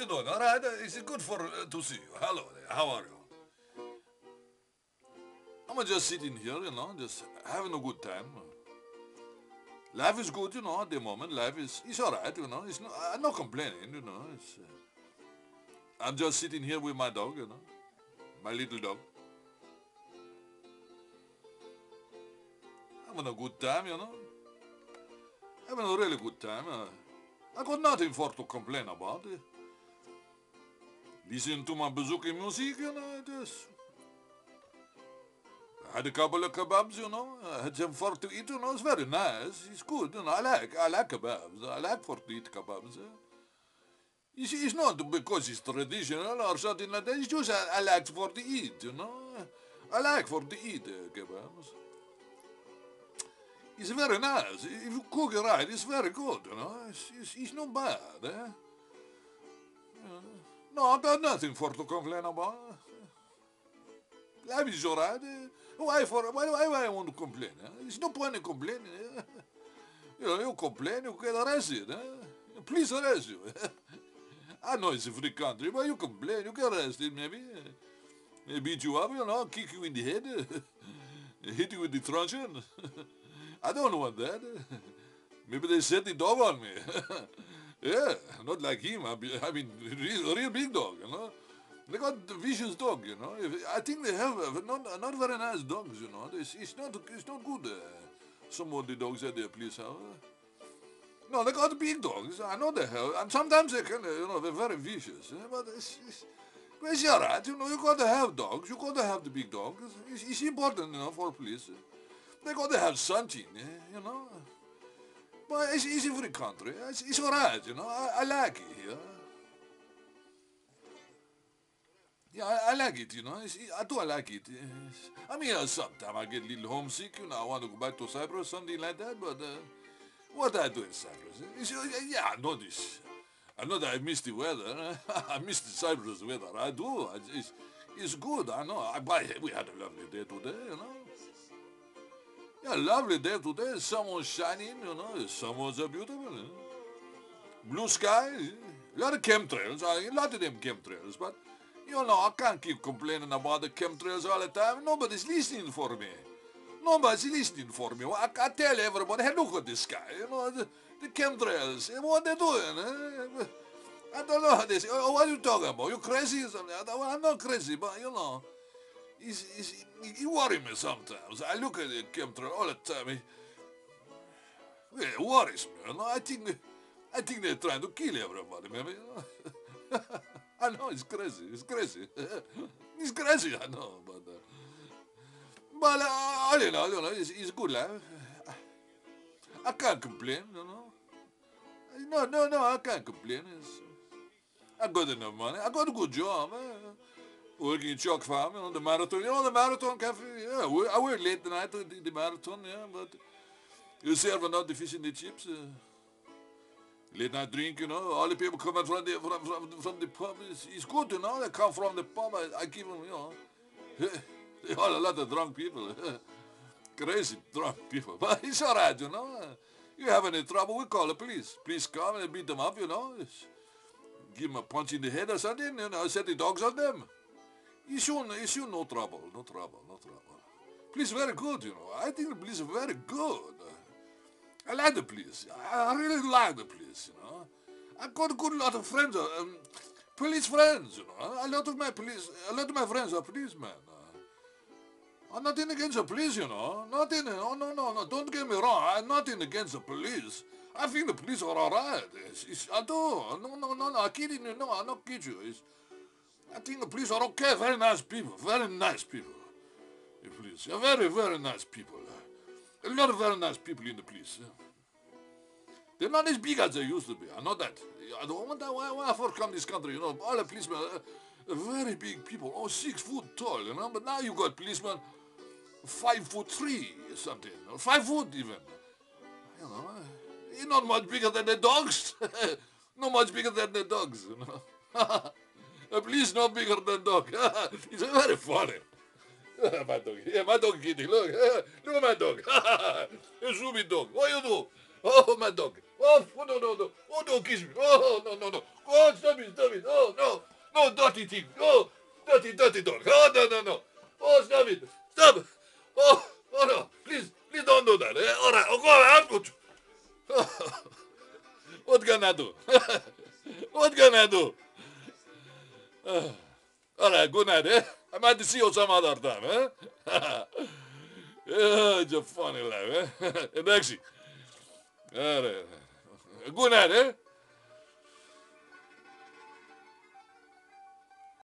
you doing? All right. It's good for uh, to see you. Hello there. How are you? I'm just sitting here, you know, just having a good time. Life is good, you know, at the moment. Life is, it's all right, you know. It's I'm not complaining, you know. It's, uh, I'm just sitting here with my dog, you know, my little dog. Having a good time, you know. Having a really good time. Uh, I got nothing for to complain about. Uh, listen to my bouzouki music, you know, just I had a couple of kebabs, you know. I had some for to eat, you know. It's very nice. It's good, you know. I like, I like kebabs. I like for to eat kebabs. eh. You see, it's not because it's traditional or something like that. It's just I, I like for to eat, you know. I like for to eat uh, kebabs. It's very nice. If you cook it right, it's very good, you know. It's, it's, it's not bad, eh? Yeah. No, I got nothing for to complain about. Life is alright. Why for why, why, I want to complain? Eh? There's no point in complaining. Eh? You know, you complain, you get arrested. Police arrest you. I know it's a free country, but you complain, you get arrested maybe. They beat you up, you know, kick you in the head, hit you with the truncheon. I don't want that. Maybe they set the dog on me. Yeah, not like him. I mean, real, real big dog, you know. They got the vicious dog, you know. If- I think they have uh, not not very nice dogs, you know. It's, it's not it's not good. Uh, some of the dogs at their place have. No, they got big dogs. I know they have, and sometimes they can, uh, you know, they're very vicious. But it's, it's, it's all right, you know. You got to have dogs. You got to have the big dogs. It's, it's important, you know, for police. They got to have something, eh, you know. But it's, it's a free country. It's, it's all right, you know. I, I like it here. Yeah, I, I like it, you know. It's, I do I like it. It's- I mean, uh, sometimes I get a little homesick, you know. I want to go back to Cyprus, something like that. But uh, what I do in Cyprus? It's, uh, yeah, I know this. I know that I miss the weather. I miss the Cyprus weather. I do. It's, it's good. I know. I, but we had a lovely day today, you know. Yeah, lovely day today. Sun was shining, you know. The sun was beautiful. You know? Blue sky. A lot of chemtrails. A lot of them chemtrails. But, you know, I can't keep complaining about the chemtrails all the time. Nobody's listening for me. Nobody's listening for me. I, I tell everybody, hey, look at this guy. You know, the, the chemtrails. eh, What they doing? Eh? I don't know how they say. Oh, what are you talking about? You crazy or something? I'm not crazy, but, you know, it's, it's, it worry me sometimes. I look at the chemtrail all the time. Well, it worries me. You know? I think, I think they're trying to kill everybody, maybe. I know it's crazy. It's crazy. it's crazy. I know, but. Uh, but uh, all in all, you know, it's, it's good life. I can't complain, you know. No, no, no, I can't complain. It's, I got enough money. I got a good job. Eh? Working in Chalk Farm, know, the er marathon. You know, the er marathon cafe. Yeah, we- I work late night at the, the marathon, yeah, but you serve not the fish and the chips. Uh, late night drink, you know. All the people coming from the from from, from the pub. It's, it's good, you know. They come from the pub. I, I give them, you know. they are a lot of drunk people. Crazy drunk people. But it's all right, you know. Uh, you have any trouble, we call the police. Please come and beat them up, you know. Give them a punch in the head or something, you know, set the dogs on them. Soon, it's soon no trouble, no trouble, no trouble. Police very good, you know. I think the police are very good. I like the police. I really like the police, you know. I've got a good lot of friends, uh, um, police friends, you know. A lot of my police, a lot of my friends are policemen. Uh, I'm nothing against the police, you know. Nothing, oh, no, no, no, don't get me wrong. I'm nothing against the police. I think the police are all right. It's, it's, I do. No, no, no, no, I'm kidding you. No, I'm not kidding you. It's, I think the police are okay. Very nice people. Very nice people. The police. They're very, very nice people. A lot of very nice people in the police. They're not as big as they used to be. I know that. I don't wonder why, why I first come this country, you know, all the policemen are very big people, oh, six foot tall, you know, but now you got policemen five foot three or something, or five foot even. You know, uh, you're not much bigger than the dogs. not much bigger than the dogs, you know. a police not bigger than dog. it's very funny. my dog. Yeah, my dog kitty. Look. Look at my dog. a zoomy dog. What you do? Oh, my dog. Oh, no, no, no. Oh, don't kiss me. Oh, no, no, no. Oh, stop it, stop it. Oh, no. No, dirty thing. Oh, dirty, dirty dog. Oh, no, no, no. Oh, stop it. Stop. Oh, oh, no. Please, please don't do that. Eh? All right. Oh, go on. What can I do? what can I do? Uh, all right, good night, eh? I might see you some other time, eh? yeah, it's a funny life, eh? Taxi. All right. Good night, eh?